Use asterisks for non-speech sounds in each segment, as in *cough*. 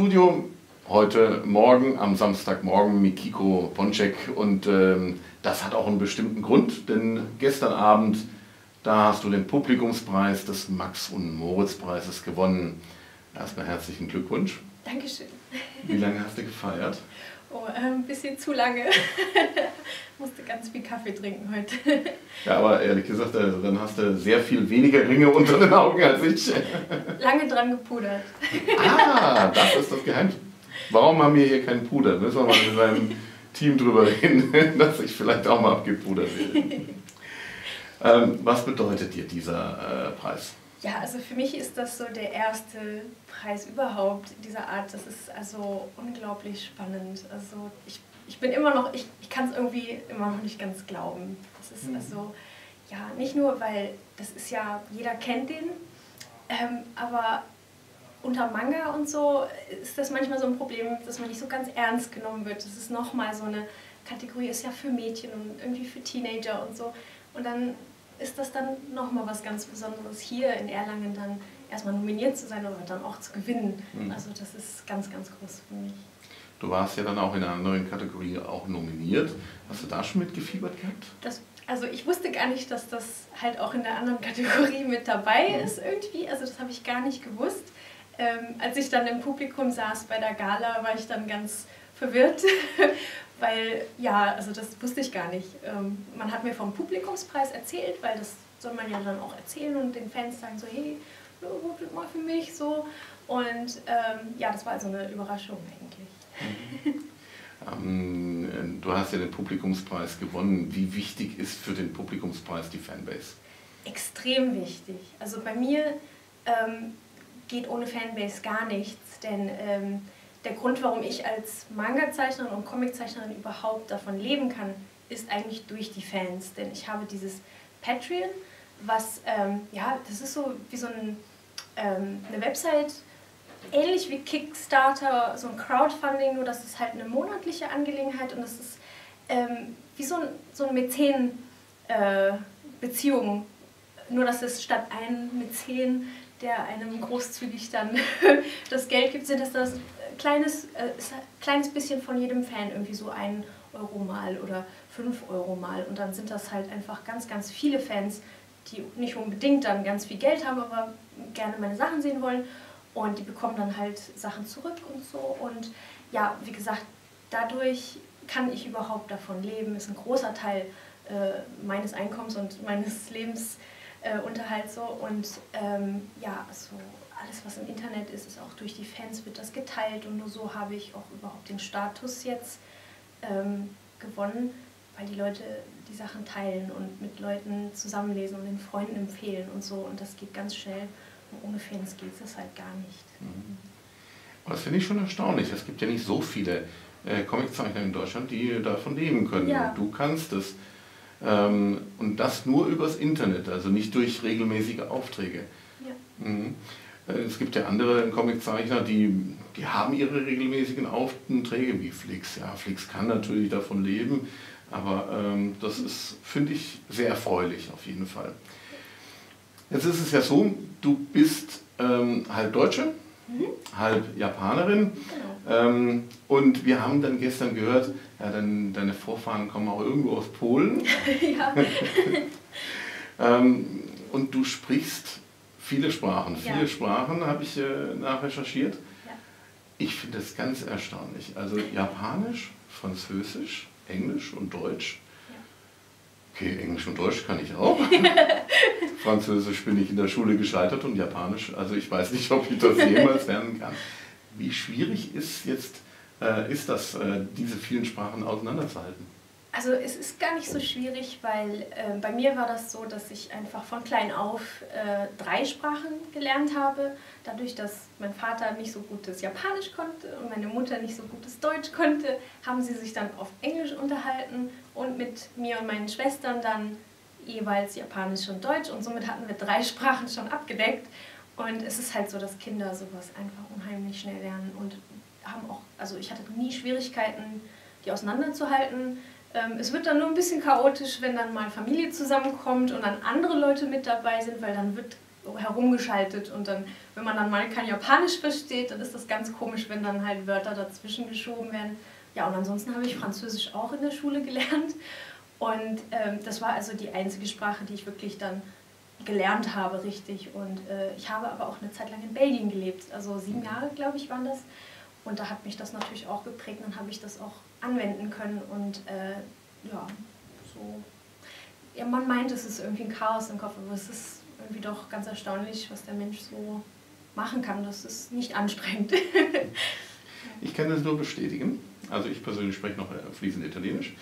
Studio heute Morgen, am Samstagmorgen, Mikiko Ponczek. Und ähm, das hat auch einen bestimmten Grund, denn gestern Abend, da hast du den Publikumspreis des Max- und Moritz-Preises gewonnen. Erstmal herzlichen Glückwunsch. Dankeschön. Wie lange hast du gefeiert? Oh, äh, ein bisschen zu lange. *laughs* Musste ganz viel Kaffee trinken heute. *laughs* Ja, aber ehrlich gesagt, also dann hast du sehr viel weniger Ringe unter den Augen als ich. *laughs* Lange dran gepudert. Ah, das ist das Geheimnis. Warum haben wir hier keinen Puder? Müssen wir mal mit seinem Team drüber reden, dass ich vielleicht auch mal abgepudert werde. Ähm, was bedeutet dir dieser äh, Preis? Ja, also für mich ist das so der erste Preis überhaupt dieser Art. Das ist also unglaublich spannend. Also ich, ich bin immer noch, ich, ich kann es irgendwie immer noch nicht ganz glauben. Das ist mhm. also, ja, nicht nur, weil das ist ja, jeder kennt den, ähm, aber unter Manga und so ist das manchmal so ein Problem, dass man nicht so ganz ernst genommen wird. Das ist nochmal so eine Kategorie, ist ja für Mädchen und irgendwie für Teenager und so. Und dann ist das dann nochmal was ganz Besonderes, hier in Erlangen dann erstmal nominiert zu sein oder dann auch zu gewinnen. Mhm. Also das ist ganz, ganz groß für mich. Du warst ja dann auch in einer anderen Kategorie auch nominiert. Hast du da schon mitgefiebert gehabt? Das, also ich wusste gar nicht, dass das halt auch in der anderen *laughs* Kategorie mit dabei mhm. ist irgendwie. Also das habe ich gar nicht gewusst. Ähm, als ich dann im Publikum saß bei der Gala, war ich dann ganz verwirrt, *laughs* weil ja, also das wusste ich gar nicht. Ähm, man hat mir vom Publikumspreis erzählt, weil das soll man ja dann auch erzählen und den Fans sagen so, hey, votet mal für mich so. Und ähm, ja, das war also eine Überraschung eigentlich. Mhm. *laughs* ähm, du hast ja den Publikumspreis gewonnen. Wie wichtig ist für den Publikumspreis die Fanbase? Extrem wichtig. Also bei mir ähm, geht ohne Fanbase gar nichts, denn ähm, der Grund, warum ich als Manga-Zeichnerin und Comic-Zeichnerin überhaupt davon leben kann, ist eigentlich durch die Fans. Denn ich habe dieses Patreon, was, ähm, ja, das ist so wie so ein, ähm, eine Website, ähnlich wie Kickstarter, so ein Crowdfunding, nur dass es halt eine monatliche Angelegenheit und das ist ähm, wie so ein, so ein Mäzen-Beziehung. Äh, nur dass es statt ein Mäzen der einem großzügig dann *laughs* das Geld gibt, sind das das kleines, äh, kleines bisschen von jedem Fan, irgendwie so ein Euro mal oder fünf Euro mal. Und dann sind das halt einfach ganz, ganz viele Fans, die nicht unbedingt dann ganz viel Geld haben, aber gerne meine Sachen sehen wollen. Und die bekommen dann halt Sachen zurück und so. Und ja, wie gesagt, dadurch kann ich überhaupt davon leben. Ist ein großer Teil äh, meines Einkommens und meines *laughs* Lebens äh, so. Und ähm, ja, so alles, was im Internet ist, ist auch durch die Fans wird das geteilt und nur so habe ich auch überhaupt den Status jetzt ähm, gewonnen, weil die Leute die Sachen teilen und mit Leuten zusammenlesen und den Freunden empfehlen und so. Und das geht ganz schnell. Und ohne Fans geht es halt gar nicht. Mhm. Das finde ich schon erstaunlich. Es gibt ja nicht so viele äh, Comiczeichner in Deutschland, die davon leben können. Ja. Du kannst es. Ähm, und das nur übers Internet, also nicht durch regelmäßige Aufträge. Ja. Mhm. Äh, es gibt ja andere Comiczeichner, die, die haben ihre regelmäßigen Aufträge, wie Flix. Ja, Flix kann natürlich davon leben, aber ähm, das ist, finde ich, sehr erfreulich auf jeden Fall. Jetzt ist es ja so, du bist ähm, halb Deutsche, mhm. halb Japanerin. Genau. Ähm, und wir haben dann gestern gehört, ja, dein, deine Vorfahren kommen auch irgendwo aus Polen. *laughs* ja. *laughs* ähm, und du sprichst viele Sprachen. Ja. Viele Sprachen habe ich äh, nachrecherchiert. Ja. Ich finde das ganz erstaunlich. Also Japanisch, Französisch, Englisch und Deutsch. Okay, Englisch und Deutsch kann ich auch. *laughs* Französisch bin ich in der Schule gescheitert und Japanisch, also ich weiß nicht, ob ich das jemals lernen kann. Wie schwierig ist jetzt äh, ist das, äh, diese vielen Sprachen auseinanderzuhalten? Also es ist gar nicht so schwierig, weil äh, bei mir war das so, dass ich einfach von klein auf äh, drei Sprachen gelernt habe. Dadurch, dass mein Vater nicht so gutes Japanisch konnte und meine Mutter nicht so gutes Deutsch konnte, haben sie sich dann auf Englisch unterhalten und mit mir und meinen Schwestern dann jeweils Japanisch und Deutsch. Und somit hatten wir drei *laughs* Sprachen schon abgedeckt. Und es ist halt so, dass Kinder sowas einfach unheimlich schnell lernen und haben auch, also ich hatte nie Schwierigkeiten, die auseinanderzuhalten. Ähm, es wird dann nur ein bisschen chaotisch, wenn dann mal Familie zusammenkommt und dann andere Leute mit dabei sind, weil dann wird herumgeschaltet und dann, wenn man dann mal kein Japanisch versteht, dann ist das ganz komisch, wenn dann halt Wörter dazwischen geschoben werden. Ja, und ansonsten habe ich Französisch auch in der Schule gelernt und ähm, das war also die einzige Sprache, die ich wirklich dann gelernt habe, richtig. Und äh, ich habe aber auch eine Zeit lang in Belgien gelebt, also sieben Jahre, glaube ich, waren das. Und da hat mich das natürlich auch geprägt, dann habe ich das auch anwenden können und äh, ja, so. Ja, man meint, es ist irgendwie ein Chaos im Kopf, aber es ist irgendwie doch ganz erstaunlich, was der Mensch so machen kann. Das ist nicht anstrengend. *laughs* ich kann das nur bestätigen. Also ich persönlich spreche noch äh, fließend Italienisch.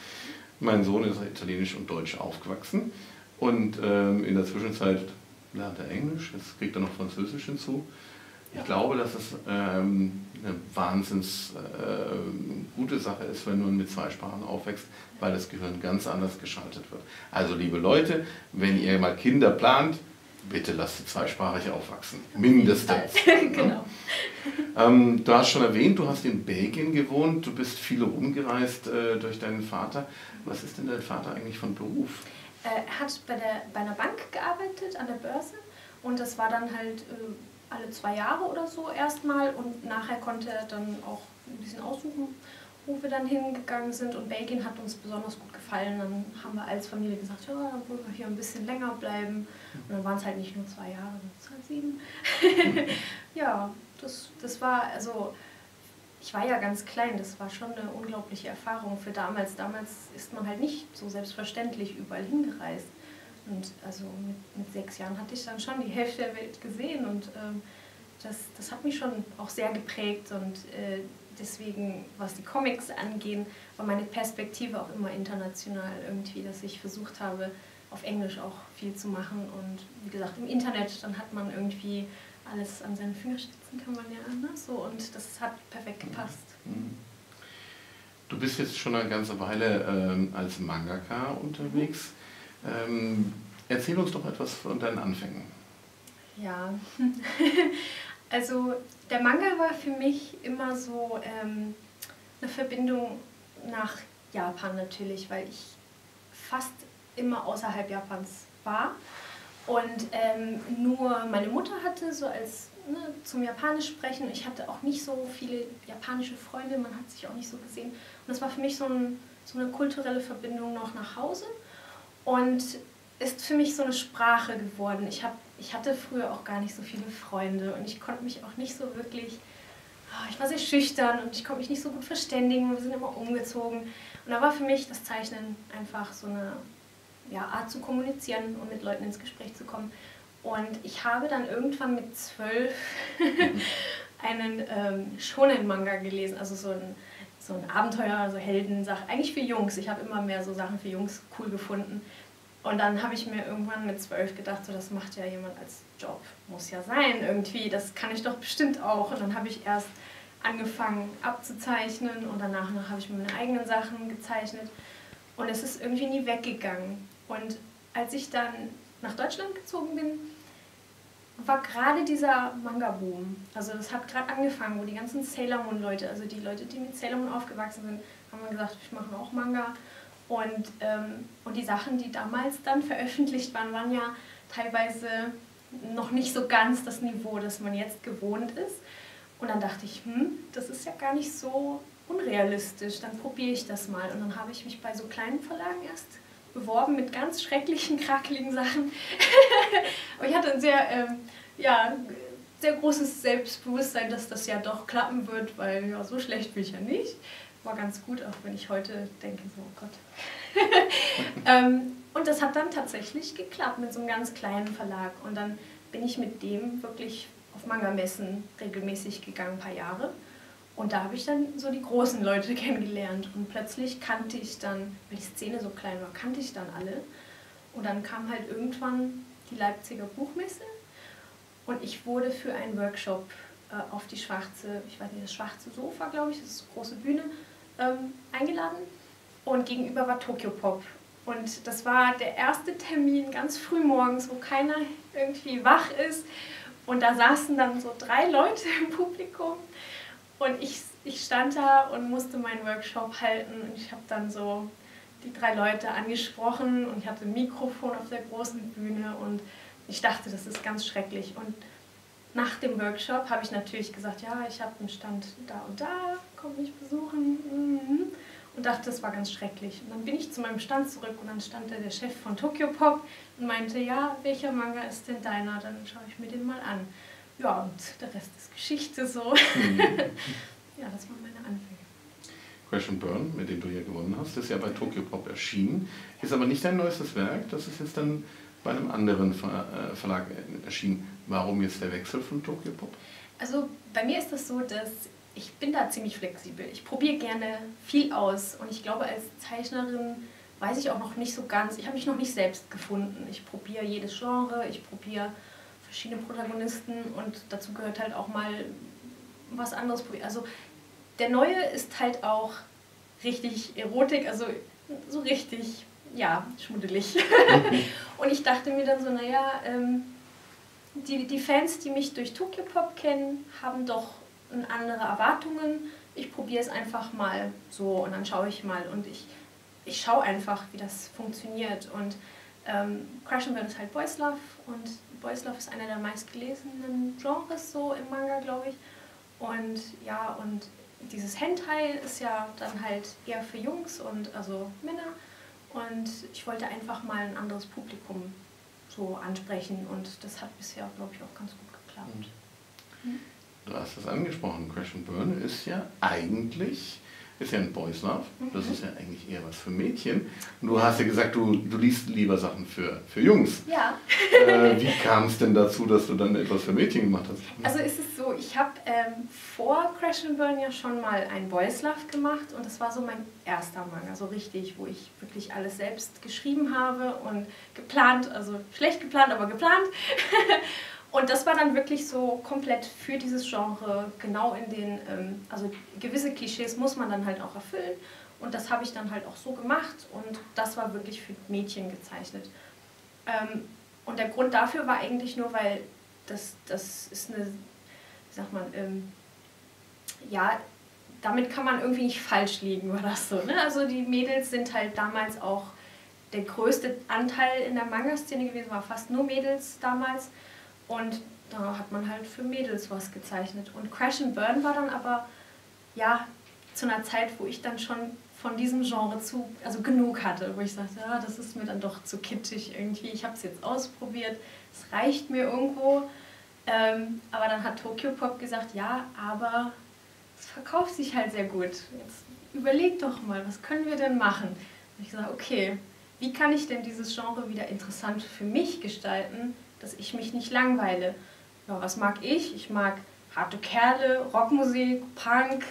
Mein Sohn ist italienisch und deutsch aufgewachsen und ähm, in der Zwischenzeit lernt er Englisch, jetzt kriegt er noch Französisch hinzu. Ich glaube, dass es ähm, eine wahnsinns äh, gute Sache ist, wenn man mit zwei Sprachen aufwächst, weil das Gehirn ganz anders geschaltet wird. Also liebe Leute, wenn ihr mal Kinder plant, bitte lasst sie zweisprachig aufwachsen. Mindestens. *laughs* genau. Ähm, du hast schon erwähnt, du hast in Belgien gewohnt, du bist viel rumgereist äh, durch deinen Vater. Was ist denn dein Vater eigentlich von Beruf? Äh, er hat bei, der, bei einer Bank gearbeitet, an der Börse. Und das war dann halt äh, alle zwei Jahre oder so erstmal. Und nachher konnte er dann auch ein bisschen aussuchen, wo wir dann hingegangen sind. Und Belgien hat uns besonders gut gefallen. Dann haben wir als Familie gesagt, ja, dann wollen wir hier ein bisschen länger bleiben. Und dann waren es halt nicht nur zwei Jahre, sondern sieben. *laughs* ja, das, das war, also ich war ja ganz klein, das war schon eine unglaubliche Erfahrung für damals. Damals ist man halt nicht so selbstverständlich überall hingereist. Und also mit, mit sechs Jahren hatte ich dann schon die Hälfte der Welt gesehen und ähm, das, das hat mich schon auch sehr geprägt und äh, deswegen, was die Comics angehen, war meine Perspektive auch immer international irgendwie, dass ich versucht habe, auf Englisch auch viel zu machen und wie gesagt, im Internet, dann hat man irgendwie alles an seinen Fingerspitzen kann man ja, ne? so und das hat perfekt gepasst. Mhm. Du bist jetzt schon eine ganze Weile ähm, als Mangaka unterwegs. Ähm, erzähl uns doch etwas von deinen Anfängen. Ja, *laughs* also der Manga war für mich immer so ähm, eine Verbindung nach Japan natürlich, weil ich fast immer außerhalb Japans war und ähm, nur meine Mutter hatte so als ne, zum Japanisch sprechen. Ich hatte auch nicht so viele japanische Freunde, man hat sich auch nicht so gesehen. Und das war für mich so, ein, so eine kulturelle Verbindung noch nach Hause und ist für mich so eine Sprache geworden. Ich, hab, ich hatte früher auch gar nicht so viele Freunde und ich konnte mich auch nicht so wirklich, oh, ich war sehr schüchtern und ich konnte mich nicht so gut verständigen. Wir sind immer umgezogen. Und da war für mich das Zeichnen einfach so eine ja, Art zu kommunizieren und mit Leuten ins Gespräch zu kommen. Und ich habe dann irgendwann mit zwölf *laughs* einen ähm, Shonen-Manga gelesen, also so ein so ein Abenteuer, so Heldensache, eigentlich für Jungs. Ich habe immer mehr so Sachen für Jungs cool gefunden. Und dann habe ich mir irgendwann mit zwölf gedacht, so das macht ja jemand als Job. Muss ja sein irgendwie, das kann ich doch bestimmt auch. Und dann habe ich erst angefangen abzuzeichnen und danach habe ich mir meine eigenen Sachen gezeichnet. Und es ist irgendwie nie weggegangen. Und als ich dann nach Deutschland gezogen bin, war gerade dieser Manga-Boom. Also das hat gerade angefangen, wo die ganzen Sailor Moon-Leute, also die Leute, die mit Sailor Moon aufgewachsen sind, haben gesagt, ich mache auch Manga. Und, ähm, und die Sachen, die damals dann veröffentlicht waren, waren ja teilweise noch nicht so ganz das Niveau, das man jetzt gewohnt ist. Und dann dachte ich, hm, das ist ja gar nicht so unrealistisch, dann probiere ich das mal. Und dann habe ich mich bei so kleinen Verlagen erst beworben mit ganz schrecklichen, krakeligen Sachen. *laughs* Aber ich hatte ein sehr, ähm, ja, sehr großes Selbstbewusstsein, dass das ja doch klappen wird, weil ja, so schlecht bin ich ja nicht. War ganz gut, auch wenn ich heute denke, so, oh Gott. *laughs* ähm, und das hat dann tatsächlich geklappt mit so einem ganz kleinen Verlag. Und dann bin ich mit dem wirklich auf Manga-Messen regelmäßig gegangen, ein paar Jahre. Und da habe ich dann so die großen Leute *laughs* kennengelernt und plötzlich kannte ich dann, weil die Szene so klein war, kannte ich dann alle. Und dann kam halt irgendwann die Leipziger Buchmesse und ich wurde für einen Workshop äh, auf die schwarze, ich weiß nicht, das schwarze Sofa, glaube ich, das ist eine große Bühne, ähm, eingeladen. Und gegenüber war Tokyo Pop. Und das war der erste Termin ganz früh morgens, wo keiner irgendwie wach ist. Und da saßen dann so drei Leute im Publikum und ich, ich stand da und musste meinen Workshop halten und ich habe dann so die drei Leute angesprochen und ich hatte ein Mikrofon auf der großen Bühne und Ich dachte, das ist ganz schrecklich. Und nach dem Workshop habe ich natürlich gesagt, ja, ich habe einen Stand da und da, komm mich besuchen. Mhm. Und dachte, das war ganz schrecklich. Und dann bin ich zu meinem Stand zurück und dann stand da der Chef von Tokyo Pop und meinte, ja, welcher Manga ist denn deiner? Dann schaue ich mir den mal an. Ja, und der Rest ist Geschichte so. Mhm. *laughs* ja, das waren meine Anfänge. Crash and Burn, mit dem du hier gewonnen hast, ist ja bei Tokyo Pop erschienen. Ist aber nicht dein neuestes Werk, das ist jetzt dann bei einem anderen äh, Verlag erschienen. Warum jetzt der Wechsel von Tokyo Pop? Also bei mir ist das so, dass ich bin da ziemlich flexibel. Ich probiere gerne viel aus und ich glaube, als Zeichnerin weiß ich auch noch nicht so ganz, ich habe mich noch nicht selbst gefunden. Ich probiere jedes Genre, ich probiere verschiedene Protagonisten und dazu gehört halt auch mal was anderes. Also der neue ist halt auch richtig Erotik, also so richtig, ja, schmuddelig. *laughs* und ich dachte mir dann so, naja, ähm, die, die Fans, die mich durch Tokyo Pop kennen, haben doch andere Erwartungen. Ich probiere es einfach mal so und dann schaue ich mal und ich, ich schaue einfach, wie das funktioniert. Und ähm, Crash and Burn ist halt Boys Love und Boys Love ist einer der meistgelesenen Genres so im Manga, glaube ich. Und ja, und dieses Hentai ist ja dann halt eher für Jungs und also Männer. Und ich wollte einfach mal ein anderes Publikum so ansprechen und das hat bisher, glaube ich, auch ganz gut geklappt. Mhm. Du hast es angesprochen, Crash and Burn ist ja eigentlich ist ja ein Boys Love. Das ist ja eigentlich eher was für Mädchen. Und du hast ja gesagt, du, du liest lieber Sachen für, für Jungs. Ja. Äh, wie kam es denn dazu, dass du dann etwas für Mädchen gemacht hast? Also ist es so, ich habe ähm, vor Crash and Burn ja schon mal ein Boys Love gemacht und das war so mein erster Manga, so richtig, wo ich wirklich alles selbst geschrieben habe und geplant, also schlecht geplant, aber geplant. *laughs* Und das war dann wirklich so komplett für dieses Genre, genau in den, ähm, also gewisse Klischees muss man dann halt auch erfüllen. Und das habe ich dann halt auch so gemacht und das war wirklich für Mädchen gezeichnet. Ähm, und der Grund dafür war eigentlich nur, weil das, das ist eine, wie sagt man, ähm, ja, damit kann man irgendwie nicht falsch liegen, war das so. Ne? Also die Mädels sind halt damals auch der größte Anteil in der Manga-Szene gewesen, war fast nur Mädels damals. Und da hat man halt für Mädels was gezeichnet. Und Crash and Burn war dann aber, ja, zu einer Zeit, wo ich dann schon von diesem Genre zu, also genug hatte, wo ich sagte, ja, das ist mir dann doch zu kitschig irgendwie. Ich habe es jetzt ausprobiert, es reicht mir irgendwo. Ähm, aber dann hat Tokyo Pop gesagt, ja, aber es verkauft sich halt sehr gut. Jetzt überleg doch mal, was können wir denn machen? Und ich gesagt, okay, wie kann ich denn dieses Genre wieder interessant für mich gestalten? Dass ich mich nicht langweile. Ja, was mag ich? Ich mag harte Kerle, Rockmusik, Punk.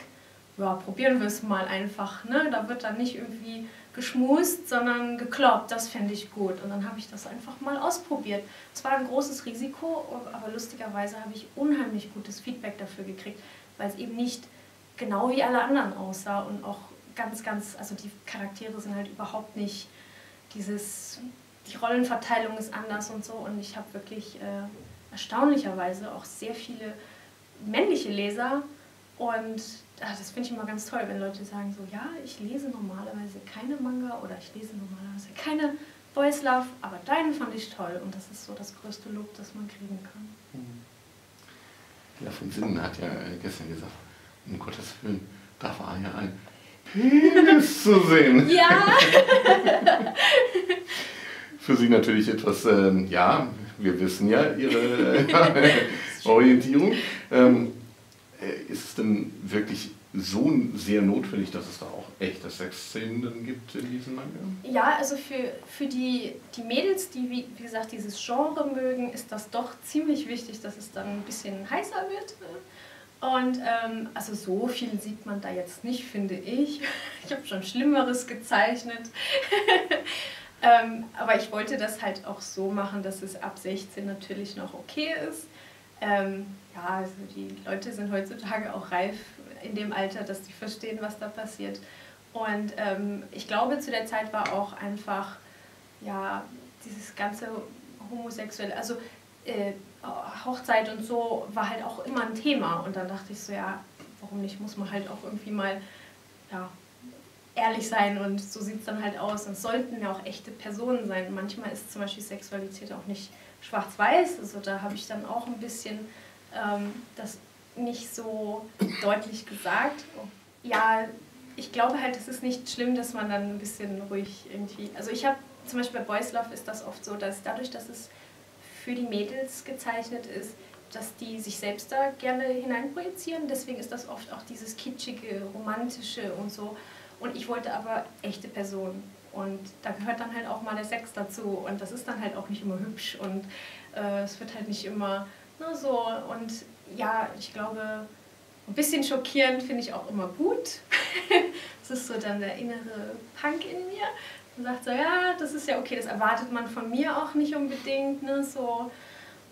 Ja, probieren wir es mal einfach. Ne? Da wird dann nicht irgendwie geschmust, sondern gekloppt. Das fände ich gut. Und dann habe ich das einfach mal ausprobiert. Es war ein großes Risiko, aber lustigerweise habe ich unheimlich gutes Feedback dafür gekriegt, weil es eben nicht genau wie alle anderen aussah und auch ganz, ganz, also die Charaktere sind halt überhaupt nicht dieses die Rollenverteilung ist anders und so. Und ich habe wirklich äh, erstaunlicherweise auch sehr viele männliche Leser. Und ach, das finde ich immer ganz toll, wenn Leute sagen so, ja, ich lese normalerweise keine Manga oder ich lese normalerweise keine Boys Love, aber deinen fand ich toll. Und das ist so das größte Lob, das man kriegen kann. Ja, von Sinnen hat ja gestern gesagt, um Gottes Willen, da war ja ein *laughs* Penis zu sehen. Ja. *laughs* für Sie natürlich etwas, ähm, ja, wir wissen ja Ihre *laughs* äh, Orientierung. Ähm, äh, ist es denn wirklich so sehr notwendig, dass es da auch echte Sexszenen dann gibt in diesem Manga? Ja, also für, für die, die Mädels, die wie, wie gesagt dieses Genre mögen, ist das doch ziemlich wichtig, dass es dann ein bisschen heißer wird. Und ähm, also so viel sieht man da jetzt nicht, finde ich. Ich habe schon Schlimmeres gezeichnet. *laughs* Ähm, aber ich wollte das halt auch so machen, dass es ab 16 natürlich noch okay ist. Ähm, ja, also die Leute sind heutzutage auch reif in dem Alter, dass sie verstehen, was da passiert. Und ähm, ich glaube, zu der Zeit war auch einfach, ja, dieses ganze homosexuelle, also äh, Hochzeit und so war halt auch immer ein Thema. Und dann dachte ich so, ja, warum nicht, muss man halt auch irgendwie mal, ja, ehrlich sein und so sieht es dann halt aus. Und es sollten ja auch echte Personen sein. Manchmal ist zum Beispiel Sexualität auch nicht schwarz-weiß. Also da habe ich dann auch ein bisschen ähm, das nicht so deutlich gesagt. Ja, ich glaube halt, es ist nicht schlimm, dass man dann ein bisschen ruhig irgendwie. Also ich habe zum Beispiel bei Boys Love ist das oft so, dass dadurch, dass es für die Mädels gezeichnet ist, dass die sich selbst da gerne hineinprojizieren. Deswegen ist das oft auch dieses kitschige, romantische und so. Und ich wollte aber echte Personen. Und da gehört dann halt auch mal der Sex dazu. Und das ist dann halt auch nicht immer hübsch. Und äh, es wird halt nicht immer nur so. Und ja, ich glaube, ein bisschen schockierend finde ich auch immer gut. *laughs* das ist so dann der innere Punk in mir. Und sagt so, ja, das ist ja okay, das erwartet man von mir auch nicht unbedingt. Ne, so.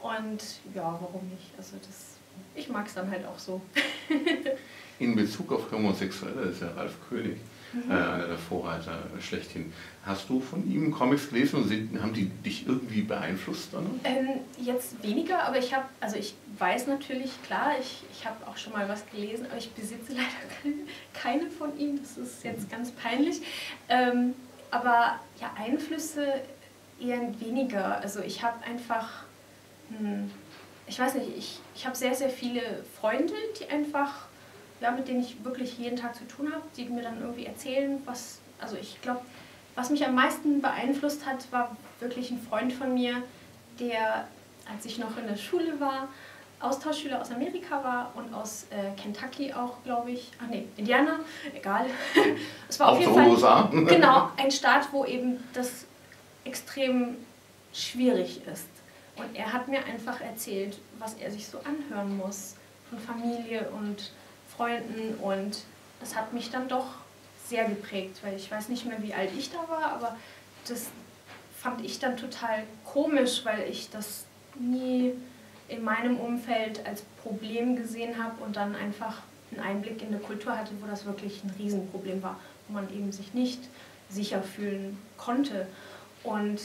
Und ja, warum nicht? Also das, ich mag es dann halt auch so. *laughs* in Bezug auf Homosexuelle ist ja Ralf König mhm. äh, einer der Vorreiter schlechthin. Hast du von ihm Comics gelesen und sind, haben die dich irgendwie beeinflusst? Ähm, jetzt weniger, aber ich habe, also ich weiß natürlich, klar, ich, ich habe auch schon mal was gelesen, aber ich besitze *laughs* leider keine, keine von ihm, das ist jetzt ganz peinlich. Ähm, aber ja, Einflüsse eher weniger. Also ich habe einfach, hm, ich weiß nicht, ich, ich habe sehr, sehr viele Freunde, die einfach ja, mit denen ich wirklich jeden Tag zu tun habe, die mir dann irgendwie erzählen, was, also ich glaube, was mich am meisten beeinflusst hat, war wirklich ein Freund von mir, der, als ich noch in der Schule war, Austauschschüler aus Amerika war und aus äh, Kentucky auch, glaube ich. Ach nee, Indiana, egal. *laughs* es war auf jeden Fall USA. *laughs* genau ein Staat, wo eben das extrem schwierig ist. Und er hat mir einfach erzählt, was er sich so anhören muss von Familie und Freunden und das hat mich dann doch sehr geprägt, weil ich weiß nicht mehr, wie alt ich da war, aber das fand ich dann total komisch, weil ich das nie in meinem Umfeld als Problem gesehen habe und dann einfach einen Einblick in eine Kultur hatte, wo das wirklich ein Riesenproblem war, wo man eben sich nicht sicher fühlen konnte. Und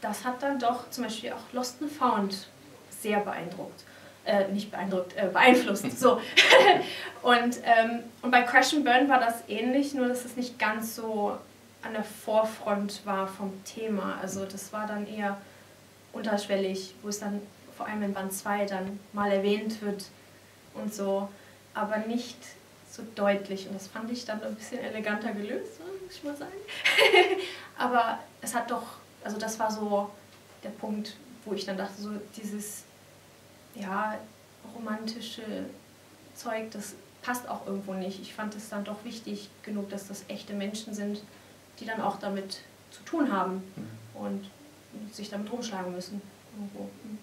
das hat dann doch zum Beispiel auch Lost and Found sehr beeindruckt äh, nicht beeindruckt, äh, beeinflusst. So. *laughs* und, ähm, und bei Crash and Burn war das ähnlich, nur dass es nicht ganz so an der Vorfront war vom Thema. Also das war dann eher unterschwellig, wo es dann vor allem in Band 2 dann mal erwähnt wird und so, aber nicht so deutlich. Und das fand ich dann ein bisschen eleganter gelöst, muss ich mal sagen. *laughs* aber es hat doch, also das war so der Punkt, wo ich dann dachte, so dieses ja, romantische Zeug, das passt auch irgendwo nicht. Ich fand es dann doch wichtig genug, dass das echte Menschen sind, die dann auch damit zu tun haben mhm. und sich damit rumschlagen müssen. Irgendwo. Mhm.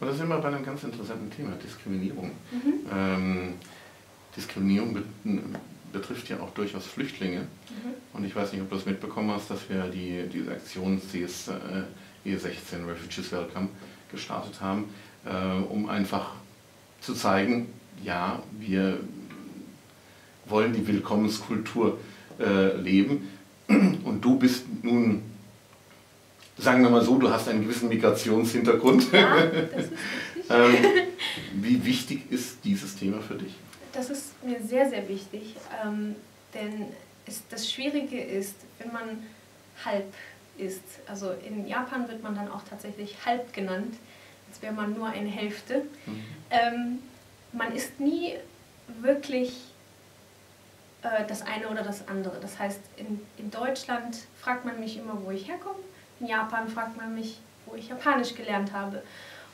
Und das ist immer bei einem ganz interessanten Thema, Diskriminierung. Mhm. Ähm, Diskriminierung betrifft ja auch durchaus Flüchtlinge. Mhm. Und ich weiß nicht, ob du das mitbekommen hast, dass wir die, diese Aktion CS, äh, E16 Refugees Welcome gestartet haben, äh, um einfach zu zeigen, ja, wir wollen die Willkommenskultur äh, leben. Und du bist nun, sagen wir mal so, du hast einen gewissen Migrationshintergrund. Ja, das ist *laughs* ähm, wie wichtig ist dieses Thema für dich? Das ist mir sehr, sehr wichtig, ähm, denn es, das Schwierige ist, wenn man halb ist. Also in Japan wird man dann auch tatsächlich halb genannt als wäre man nur eine Hälfte. Mhm. Ähm, man ist nie wirklich äh, das eine oder das andere. Das heißt, in, in Deutschland fragt man mich immer, wo ich herkomme. In Japan fragt man mich, wo ich Japanisch gelernt habe.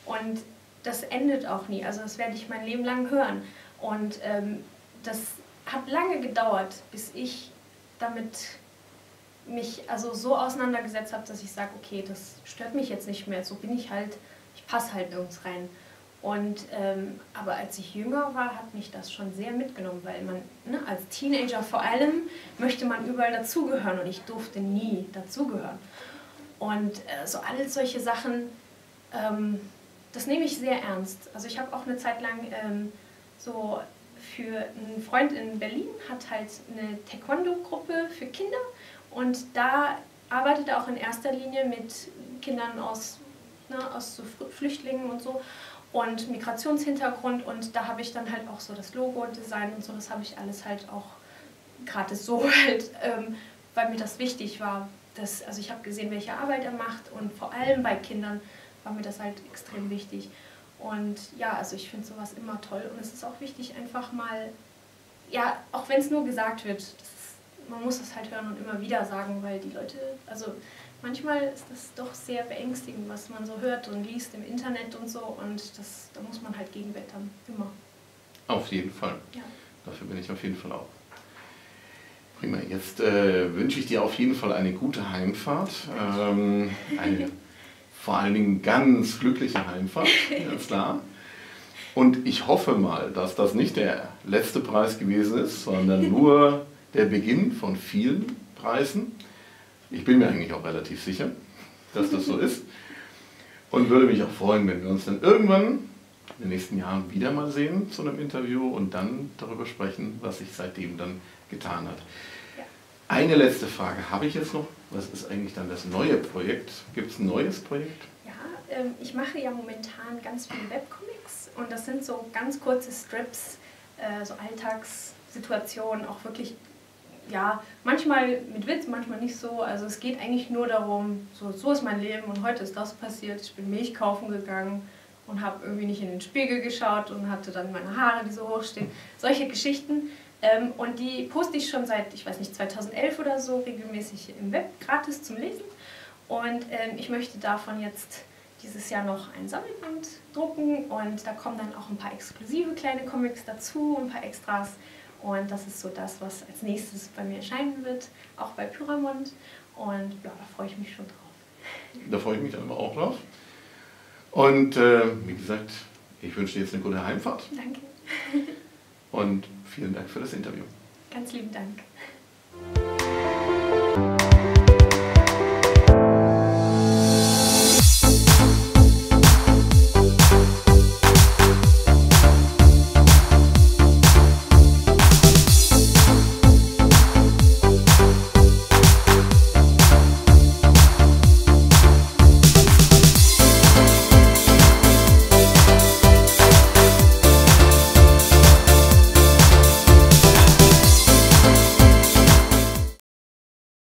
Und das endet auch nie. Also das werde ich mein Leben lang hören. Und ähm, das hat lange gedauert, bis ich damit mich also so auseinandergesetzt habe, dass ich sage, okay, das stört mich jetzt nicht mehr. So bin ich halt ich passe halt nirgends rein. Und, ähm, aber als ich jünger war, hat mich das schon sehr mitgenommen, weil man ne, als Teenager vor allem möchte man überall dazugehören und ich durfte nie dazugehören. Und äh, so alle solche Sachen, ähm, das nehme ich sehr ernst. Also ich habe auch eine Zeit lang ähm, so für einen Freund in Berlin, hat halt eine Taekwondo-Gruppe für Kinder und da arbeitet er auch in erster Linie mit Kindern aus ne, aus so Flüchtlingen und so und Migrationshintergrund und da habe ich dann halt auch so das Logo-Design und so, das habe ich alles halt auch gratis so *laughs* halt, ähm, weil mir das wichtig war. Dass, also ich habe gesehen, welche Arbeit er macht und vor allem bei Kindern war mir das halt extrem wichtig. Und ja, also ich finde sowas immer toll und es ist auch wichtig, einfach mal, ja, auch wenn es nur gesagt wird, ist, man muss es halt hören und immer wieder sagen, weil die Leute, also manchmal ist das doch sehr beängstigend, was man so hört und liest im Internet und so und das, da muss man halt gegenwettern, immer. Auf jeden Fall. Ja. Dafür bin ich auf jeden Fall auch. Prima, jetzt äh, wünsche ich dir auf jeden Fall eine gute Heimfahrt. Ähm, eine *laughs* vor allen Dingen ganz glückliche Heimfahrt, ganz klar. Und ich hoffe mal, dass das nicht der letzte Preis gewesen ist, sondern nur der Beginn von vielen Preisen. Ich bin mir eigentlich auch relativ sicher, dass das so ist. Und würde mich auch freuen, wenn wir uns dann irgendwann in den nächsten Jahren wieder mal sehen zu einem Interview und dann darüber sprechen, was sich seitdem dann getan hat. Eine letzte Frage habe ich jetzt noch. Was ist eigentlich dann das neue Projekt? Gibt es ein neues Projekt? Ja, ähm, ich mache ja momentan ganz viele Webcomics und das sind so ganz kurze Strips, äh, so Alltagssituationen, auch wirklich, ja, manchmal mit Witz, manchmal nicht so. Also es geht eigentlich nur darum, so, so ist mein Leben und heute ist das passiert. Ich bin Milch kaufen gegangen und habe irgendwie nicht in den Spiegel geschaut und hatte dann meine Haare, die so hoch stehen. Solche Geschichten. Ähm, und die poste ich schon seit, ich weiß nicht, 2011 oder so regelmäßig im Web, gratis zum Lesen. Und ähm, ich möchte davon jetzt dieses Jahr noch ein Sammelband drucken und da kommen dann auch ein paar exklusive kleine Comics dazu, ein paar Extras. Und das ist so das, was als nächstes bei mir erscheinen wird, auch bei Pyramond. Und ja, da freue ich mich schon drauf. Da freue ich mich dann aber auch drauf. Und äh, wie gesagt, ich wünsche dir jetzt eine gute Heimfahrt. Danke. Und vielen Dank für das Interview. Ganz lieben Dank.